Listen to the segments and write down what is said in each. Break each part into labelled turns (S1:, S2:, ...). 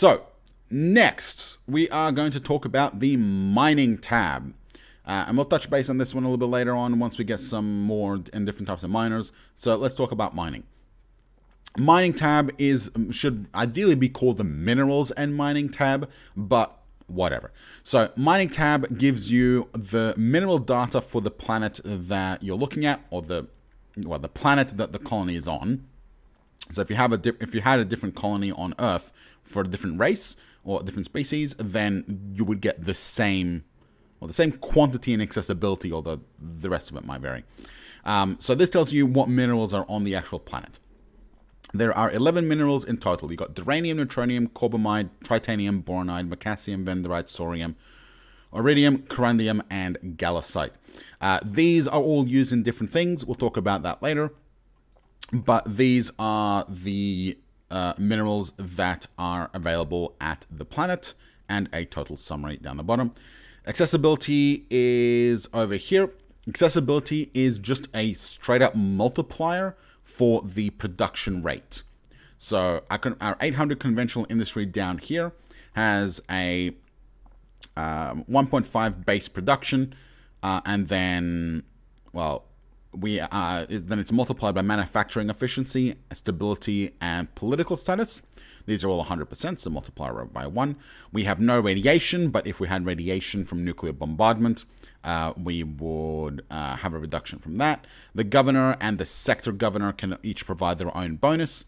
S1: So, next, we are going to talk about the mining tab. Uh, and we'll touch base on this one a little bit later on once we get some more and different types of miners. So let's talk about mining. Mining tab is should ideally be called the minerals and mining tab, but whatever. So mining tab gives you the mineral data for the planet that you're looking at, or the well, the planet that the colony is on. So if you have a if you had a different colony on Earth for a different race or a different species, then you would get the same, well, the same quantity and accessibility, although the rest of it might vary. Um, so this tells you what minerals are on the actual planet. There are 11 minerals in total. You've got duranium, neutronium, corbomite, tritanium, boronide, mercassium, vendarite, sorium, uridium, corundium, and gallicite. Uh, these are all used in different things. We'll talk about that later. But these are the uh, minerals that are available at the planet and a total summary down the bottom. Accessibility is over here. Accessibility is just a straight up multiplier for the production rate. So our 800 conventional industry down here has a um, 1.5 base production, uh, and then, well, we uh, then it's multiplied by manufacturing efficiency, stability, and political status. These are all 100%, so multiply by 1. We have no radiation, but if we had radiation from nuclear bombardment, uh, we would uh, have a reduction from that. The governor and the sector governor can each provide their own bonus.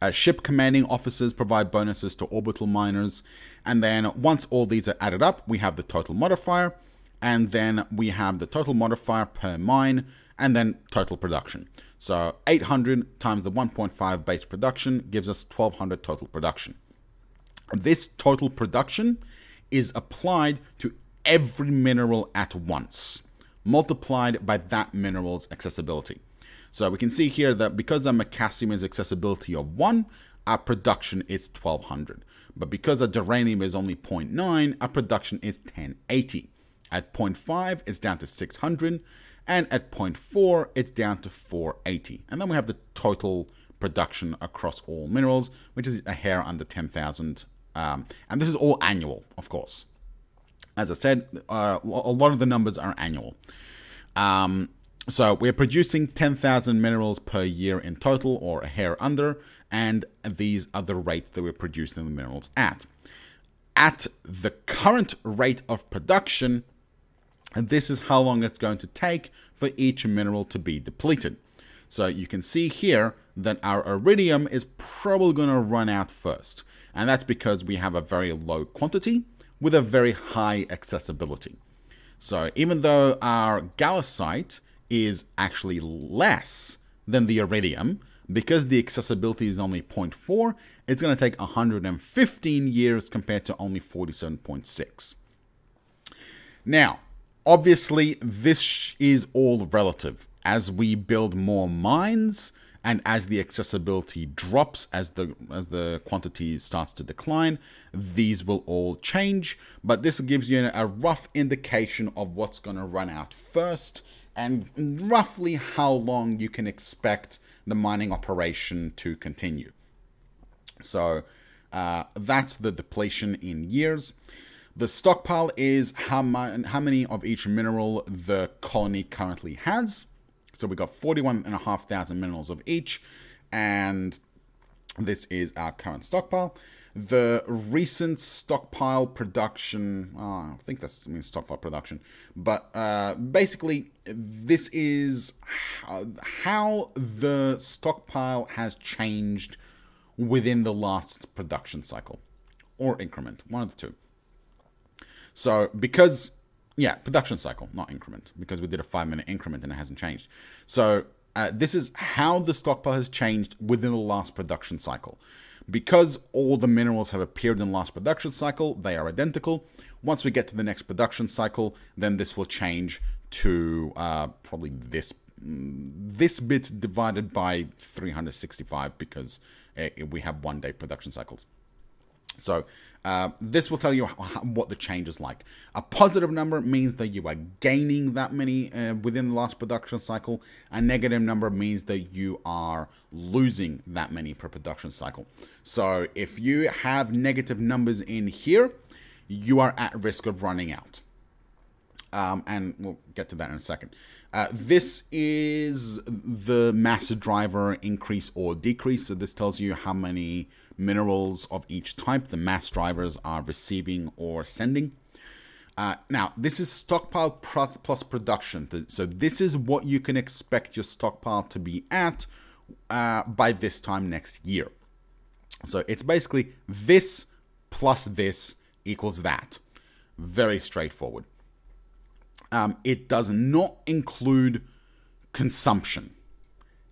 S1: Uh, ship commanding officers provide bonuses to orbital miners. And then once all these are added up, we have the total modifier. And then we have the total modifier per mine and then total production. So 800 times the 1.5 base production gives us 1200 total production. This total production is applied to every mineral at once, multiplied by that mineral's accessibility. So we can see here that because our mercassium is accessibility of 1, our production is 1200. But because our duranium is only 0.9, our production is 1080. At 0.5, it's down to 600. And at 0.4, it's down to 480. And then we have the total production across all minerals, which is a hair under 10,000. Um, and this is all annual, of course. As I said, uh, a lot of the numbers are annual. Um, so we're producing 10,000 minerals per year in total, or a hair under, and these are the rates that we're producing the minerals at. At the current rate of production, this is how long it's going to take for each mineral to be depleted. So you can see here that our uridium is probably going to run out first. And that's because we have a very low quantity with a very high accessibility. So even though our gallicite is actually less than the uridium, because the accessibility is only 0.4, it's going to take 115 years compared to only 47.6. Now, obviously, this is all relative. As we build more mines, and as the accessibility drops as the as the quantity starts to decline these will all change. But this gives you a rough indication of what's going to run out first and roughly how long you can expect the mining operation to continue. So uh, that's the depletion in years the stockpile is how, how many of each mineral the colony currently has so we got 41,500 minerals of each, and this is our current stockpile. The recent stockpile production, oh, I think that means stockpile production, but uh, basically, this is how the stockpile has changed within the last production cycle or increment, one of the two. So, because yeah, production cycle, not increment, because we did a five minute increment and it hasn't changed. So uh, this is how the stockpile has changed within the last production cycle. Because all the minerals have appeared in the last production cycle, they are identical. Once we get to the next production cycle, then this will change to uh, probably this this bit divided by 365 because uh, we have one day production cycles. So uh, this will tell you what the change is like. A positive number means that you are gaining that many uh, within the last production cycle. A negative number means that you are losing that many per production cycle. So if you have negative numbers in here, you are at risk of running out. Um, and we'll get to that in a second. Uh, this is the mass driver increase or decrease. So this tells you how many minerals of each type the mass drivers are receiving or sending. Uh, now, this is stockpile plus, production. So this is what you can expect your stockpile to be at uh, by this time next year. So it's basically this plus this equals that. Very straightforward. Um, it does not include consumption.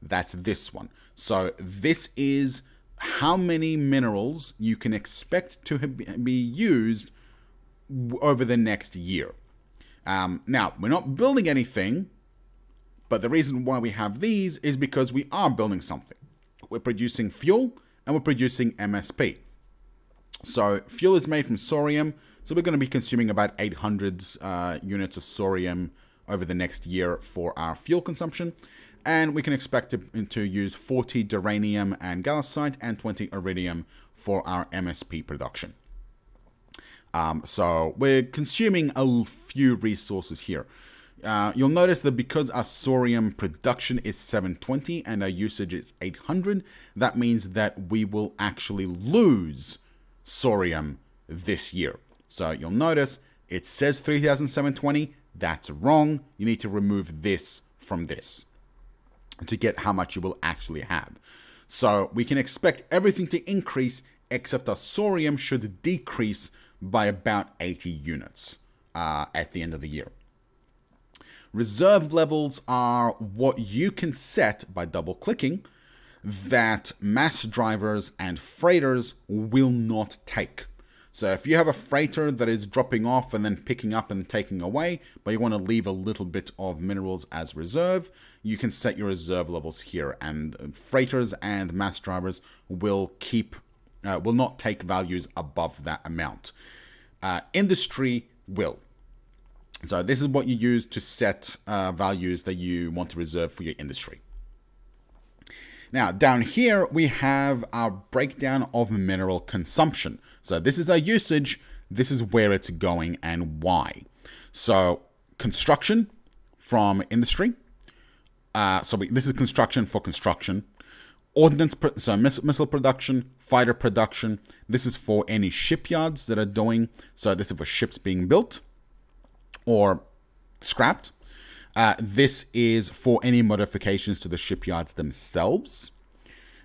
S1: That's this one. So this is how many minerals you can expect to be used over the next year. Um, now, we're not building anything, but the reason why we have these is because we are building something. We're producing fuel and we're producing MSP. So fuel is made from sorium, so we're going to be consuming about 800 uh, units of sorium over the next year for our fuel consumption. And we can expect to, to use 40 duranium and gallicite and 20 uridium for our MSP production. Um, so we're consuming a few resources here. Uh, you'll notice that because our sorium production is 720 and our usage is 800, that means that we will actually lose sorium this year. So you'll notice it says 3720. That's wrong. You need to remove this from this to get how much you will actually have. So we can expect everything to increase except our sorium should decrease by about 80 units uh, at the end of the year. Reserve levels are what you can set by double clicking that mass drivers and freighters will not take. So if you have a freighter that is dropping off and then picking up and taking away, but you want to leave a little bit of minerals as reserve, you can set your reserve levels here. And freighters and mass drivers will keep, uh, will not take values above that amount. Uh, industry will. So this is what you use to set uh, values that you want to reserve for your industry. Now, down here, we have our breakdown of mineral consumption. So this is our usage, this is where it's going and why. So construction from industry. Uh, so we, this is construction for construction. Ordnance, so missile production, fighter production. This is for any shipyards that are doing. So this is for ships being built or scrapped. Uh, this is for any modifications to the shipyards themselves.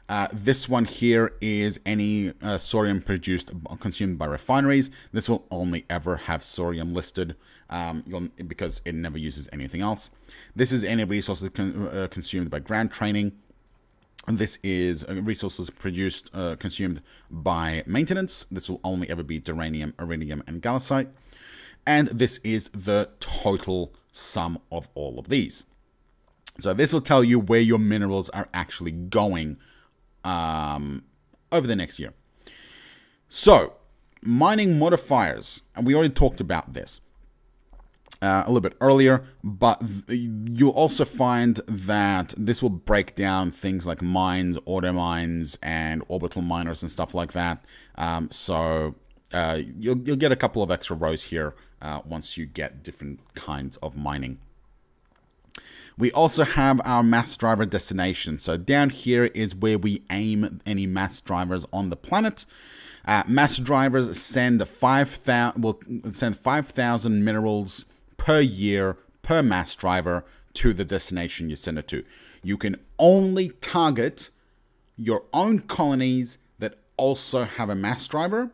S1: Uh, this one here is any uh, sorium produced consumed by refineries. This will only ever have sorium listed um, because it never uses anything else. This is any resources con uh, consumed by ground training. This is uh, resources produced, uh, consumed by maintenance. This will only ever be duranium, uridium, and gallicite. And this is the total sum of all of these. So this will tell you where your minerals are actually going um, over the next year. So, mining modifiers, and we already talked about this uh, a little bit earlier, but you'll also find that this will break down things like mines, auto mines, and orbital miners and stuff like that. Um, so uh, you'll, you'll get a couple of extra rows here uh, once you get different kinds of mining. We also have our mass driver destination. So down here is where we aim any mass drivers on the planet. Uh, mass drivers send 5,000 will send 5,000 minerals per year per mass driver to the destination you send it to. You can only target your own colonies that also have a mass driver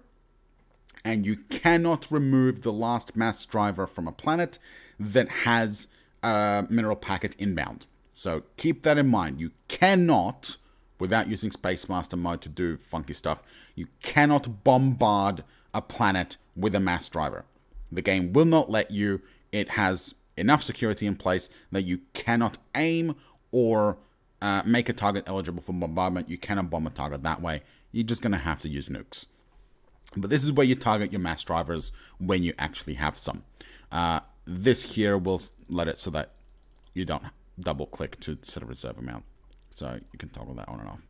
S1: and you cannot remove the last mass driver from a planet that has a mineral packet inbound. So keep that in mind. You cannot, without using Space Master mode to do funky stuff, you cannot bombard a planet with a mass driver. The game will not let you. It has enough security in place that you cannot aim or uh, make a target eligible for bombardment. You cannot bomb a target that way. You're just going to have to use nukes. But this is where you target your mass drivers when you actually have some. Uh, this here will let it so that you don't double click to set a reserve amount. So you can toggle that on and off.